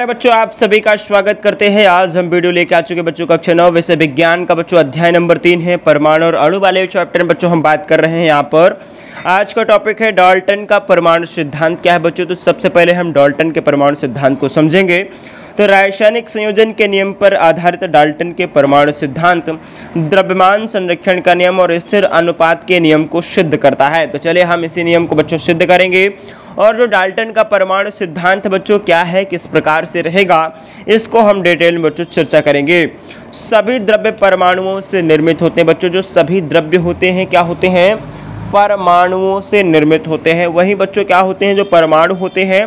अरे बच्चों, आप सभी का स्वागत करते हैं। आज हम वीडियो लेके आ चुके बच्चों कक्षा नौ वैसे विज्ञान का बच्चों, अध्याय नंबर तीन है, परमाणु और अणु वाले चैप्टर में बच्चों हम बात कर रहे हैं यहाँ पर। आज का टॉपिक है डाल्टन का परमाणु सिद्धांत। क्या है बच्चों? तो सबसे पहले हम डाल्टन के परमाणु सिद्धांत को समझेंगे। तो रासायनिक संयोजन के नियम पर आधारित डाल्टन के परमाणु सिद्धांत द्रव्यमान संरक्षण का नियम और स्थिर अनुपात के नियम को सिद्ध करता है। तो चलिए हम इसी नियम को बच्चों सिद्ध करेंगे। और जो डाल्टन का परमाणु सिद्धांत बच्चों, क्या है, किस प्रकार से रहेगा, इसको हम डिटेल में बच्चों चर्चा करेंगे। सभी द्रव्य परमाणुओं से निर्मित होते हैं बच्चों, जो सभी द्रव्य होते हैं, क्या होते हैं? परमाणुओं से निर्मित होते हैं। वही बच्चों, क्या होते हैं? जो परमाणु होते हैं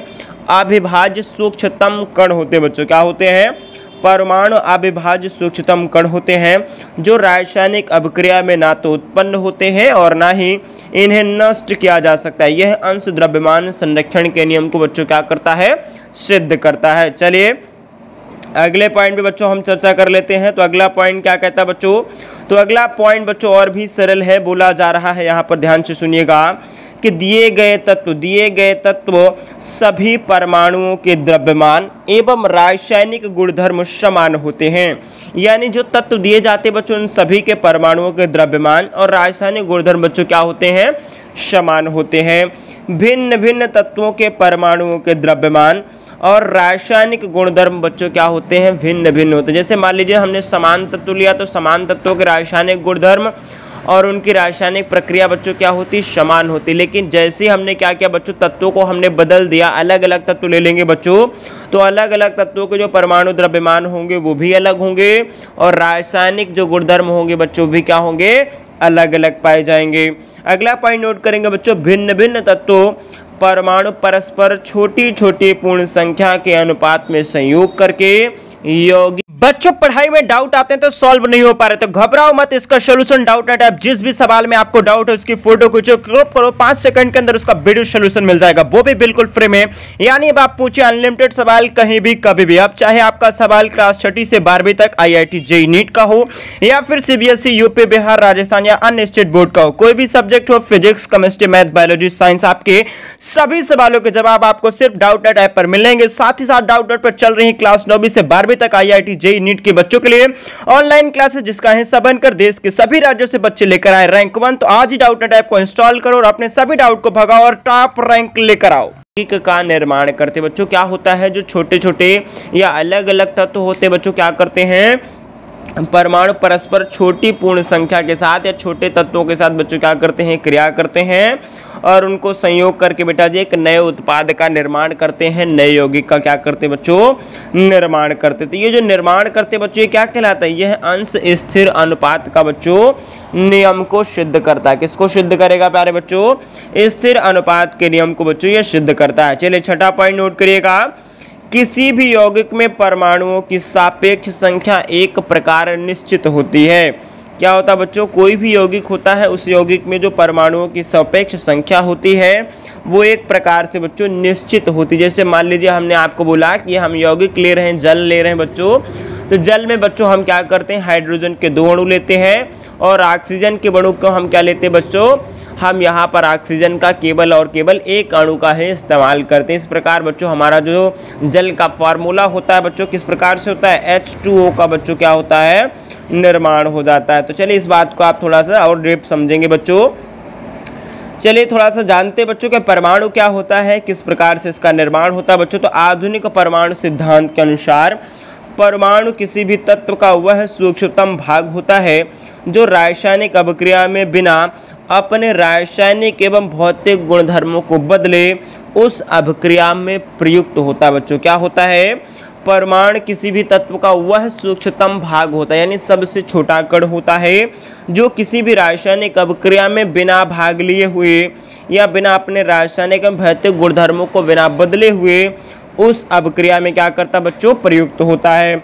अभिभाज्य सूक्ष्मतम कण होते हैं बच्चों, क्या होते हैं? परमाणु अविभाज्य सूक्ष्मतम कण होते हैं, जो रासायनिक अभिक्रिया में ना तो उत्पन्न होते हैं और ना ही इन्हें नष्ट किया जा सकता है। यह अंश द्रव्यमान संरक्षण के नियम को बच्चों क्या करता है? सिद्ध करता है। चलिए, अगले पॉइंट पे बच्चों हम चर्चा कर लेते हैं। तो अगला पॉइंट क्या कहता है बच्चों? तो अगला पॉइंट बच्चों और भी सरल है, बोला जा रहा है। यहाँ पर ध्यान से सुनिएगा। कि दिए गए तत्व, दिए गए तत्व सभी परमाणुओं के द्रव्यमान एवं रासायनिक गुणधर्म समान होते हैं। यानी जो तत्व दिए जाते बच्चों, उन सभी के परमाणुओं के द्रव्यमान और रासायनिक गुणधर्म बच्चों क्या होते हैं? समान होते हैं। भिन्न भिन्न तत्वों के परमाणुओं के द्रव्यमान और रासायनिक गुणधर्म बच्चों क्या होते हैं? भिन्न भिन्न होते हैं। जैसे मान लीजिए हमने समान तत्व लिया तो समान तत्वों के रासायनिक गुणधर्म और उनकी रासायनिक प्रक्रिया बच्चों क्या होती? समान होती। लेकिन जैसे हमने क्या किया बच्चों? तत्वों को हमने बदल दिया। अलग अलग तत्व ले लेंगे बच्चों। तो अलग अलग तत्वों के जो परमाणु द्रव्यमान होंगे, वो भी अलग होंगे। और रासायनिक जो गुणधर्म होंगे बच्चों, भी क्या होंगे? अलग अलग पाए जाएँगे। अगला पॉइंट नोट करेंगे बच्चों भिन्न भिन्न तत्वों। परमाणु परस्पर छोटी छोटी पूर्ण संख्या के अनुपात में संयोग करके योगी बच्चों, पढ़ाई में डाउट आते हैं तो सॉल्व नहीं हो पा रहे तो घबराओ मत, इसका सोल्यूशन डाउट नेट ऐप जिस भी सवाल में आपको डाउट है, उसकी फ़ोटो खींचो क्रॉप करो, पाँच सेकंड के अंदर उसका वीडियो सोल्यूशन मिल जाएगा। वो भी बिल्कुल फ्री में। यानी अब आप पूछे अनलिमिटेड सवाल कहीं भी, कभी भी। अब चाहे आपका सवाल क्लास छठी से बारहवीं तक आई आई जेई नीट का हो, या फिर सीबीएसई यूपी बिहार, राजस्थान या अन्य स्टेट बोर्ड का हो। कोई भी सब्जेक्ट हो physics chemistry math biology science आपके सभी सवालों के जवाब आपको सिर्फ़ डाउट नेट ऐप पर मिलेंगे। साथ ही साथ डाउट नेट पर चल रही क्लास नौवीं से बारहवीं तक आई आई जेई नीट के बच्चों के लिए। ऑनलाइन क्लासेस जिसका हिस्सा बनकर देश के सभी राज्यों से बच्चे लेकर आए रैंक वन तो आज ही डाउट नेट ऐप को इंस्टॉल करो और अपने सभी डाउट को भगाओ और टॉप रैंक लेकर आओ। का निर्माण करते बच्चों, क्या होता है? जो छोटे छोटे या अलग अलग तत्व होते बच्चों, क्या करते हैं? परमाणु परस्पर छोटी पूर्ण संख्या के साथ या छोटे तत्वों के साथ बच्चों क्या करते हैं? क्रिया करते हैं और उनको संयोग करके बेटा जी एक नए उत्पाद का निर्माण करते हैं। नए यौगिक का क्या करते बच्चों? निर्माण करते तो ये जो निर्माण करते बच्चों, ये क्या कहलाता है? यह अंश स्थिर अनुपात का बच्चों नियम को सिद्ध करता है। किसको सिद्ध करेगा प्यारे बच्चों? स्थिर अनुपात के नियम को बच्चों ये सिद्ध करता है। चलिए छठा पॉइंट नोट करिएगा। किसी भी यौगिक में परमाणुओं की सापेक्ष संख्या एक प्रकार निश्चित होती है। क्या होता है बच्चों, कोई भी यौगिक होता है, उस यौगिक में जो परमाणुओं की सापेक्ष संख्या होती है, वो एक प्रकार से बच्चों निश्चित होती है। जैसे मान लीजिए हमने आपको बोला कि हम यौगिक ले रहे हैं, जल ले रहे हैं बच्चों तो जल में बच्चों, हम क्या करते हैं? हाइड्रोजन के दो अणु लेते हैं और ऑक्सीजन के अणु को हम क्या लेते हैं बच्चों? हम यहाँ पर ऑक्सीजन का केवल और केवल एक अणु का ही, इस्तेमाल करते हैं। इस प्रकार बच्चों, हमारा जो जल का फार्मूला होता है बच्चों, किस प्रकार से होता है? एच का बच्चों, क्या होता है? निर्माण हो जाता है। तो चलिए इस बात को आप थोड़ा सा और डेप समझेंगे बच्चों। चलिए थोड़ा सा जानते बच्चों, के परमाणु क्या होता है? किस प्रकार से इसका निर्माण होता है बच्चों? तो आधुनिक परमाणु सिद्धांत के अनुसार परमाणु किसी भी तत्व का वह सूक्ष्मतम भाग होता है, जो रासायनिक अभिक्रिया में बिना अपने रासायनिक एवं भौतिक गुणधर्मों को बदले उस अभिक्रिया में प्रयुक्त होता है। बच्चों, क्या होता है? परमाणु किसी भी तत्व का वह सूक्ष्मतम भाग होता है, यानी सबसे छोटा कण होता है, जो किसी भी रासायनिक अभिक्रिया में बिना भाग लिए हुए या बिना अपने रासायनिक एवं भौतिक गुणधर्मों को बिना बदले हुए उस अभिक्रिया में क्या करता बच्चों? प्रयुक्त होता है।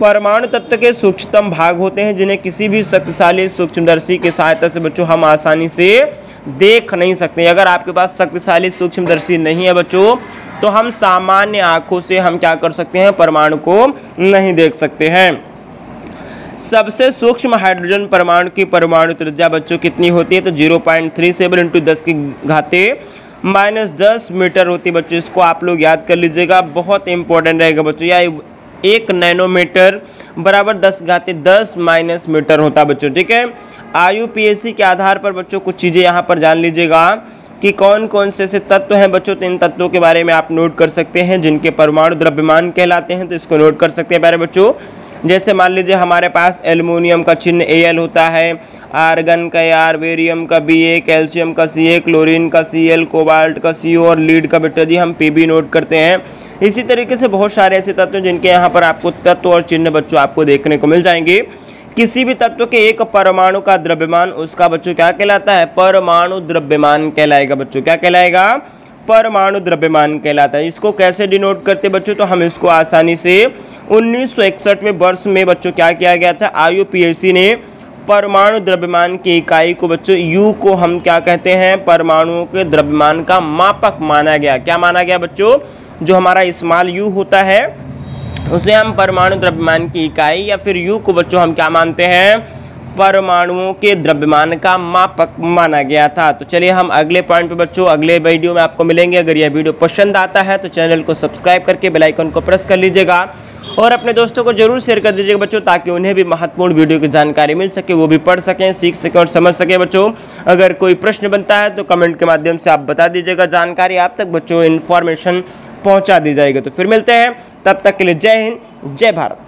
परमाणु तत्व के सूक्ष्मतम भाग होते हैं, जिन्हें किसी भी शक्तिशाली सूक्ष्मदर्शी की सहायता से बच्चों हम आसानी से देख नहीं सकते अगर आपके पास शक्तिशाली सूक्ष्मदर्शी नहीं है बच्चों तो हम सामान्य आँखों से हम क्या कर सकते हैं? परमाणु को नहीं देख सकते हैं। सबसे सूक्ष्म हाइड्रोजन परमाणु की परमाणु त्रिज्या बच्चों कितनी होती है? तो zero point three seven into दस की घाते माइनस दस मीटर होती है बच्चों, इसको आप लोग याद कर लीजिएगा, बहुत इंपॉर्टेंट रहेगा बच्चों, या एक नैनोमीटर बराबर दस घाते दस माइनस मीटर होता है बच्चों, ठीक है? आयु पीएससी के आधार पर बच्चों, कुछ चीज़ें यहाँ पर जान लीजिएगा कि कौन कौन से ऐसे तत्व हैं बच्चों तो इन तत्वों के बारे में आप नोट कर सकते हैं, जिनके परमाणु द्रव्यमान कहलाते हैं तो इसको नोट कर सकते हैं, प्यारे बच्चों। जैसे मान लीजिए हमारे पास एल्युमिनियम का चिन्ह एल होता है, आर्गन का आर वेरियम का बी ए कैल्शियम का सी ए क्लोरीन का सी एल कोबाल्ट का सी ओ और लीड का बेटा जी हम पी बी नोट करते हैं। इसी तरीके से बहुत सारे ऐसे तत्व जिनके यहाँ पर आपको तत्व और चिन्ह बच्चों आपको देखने को मिल जाएँगे। किसी भी तत्व के एक परमाणु का द्रव्यमान, उसका बच्चों क्या कहलाता है? परमाणु द्रव्यमान कहलाएगा बच्चों। क्या कहलाएगा? परमाणु द्रव्यमान कहलाता है। इसको कैसे डिनोट करते बच्चों? तो हम इसको आसानी से 1961 में वर्ष में बच्चों क्या किया गया था? आयु ने परमाणु द्रव्यमान की इकाई को बच्चों यू को हम क्या कहते हैं? परमाणुओं के द्रव्यमान का मापक माना गया। क्या माना गया बच्चों? जो हमारा स्मॉल यू होता है, उसे हम परमाणु द्रव्यमान की इकाई या फिर यू को बच्चों हम क्या मानते हैं? परमाणुओं के द्रव्यमान का मापक माना गया था। तो चलिए हम अगले पॉइंट पे बच्चों, अगले वीडियो में आपको मिलेंगे। अगर यह वीडियो पसंद आता है तो चैनल को सब्सक्राइब करके बेल आइकन को प्रेस कर लीजिएगा। और अपने दोस्तों को ज़रूर शेयर कर दीजिएगा बच्चों, ताकि उन्हें भी महत्वपूर्ण वीडियो की जानकारी मिल सके, वो भी पढ़ सकें, सीख सकें और समझ सकें बच्चों। अगर कोई प्रश्न बनता है तो कमेंट के माध्यम से आप बता दीजिएगा। जानकारी आप तक बच्चों इन्फॉर्मेशन पहुँचा दी जाएगी। तो फिर मिलते हैं, तब तक के लिए जय हिंद, जय भारत।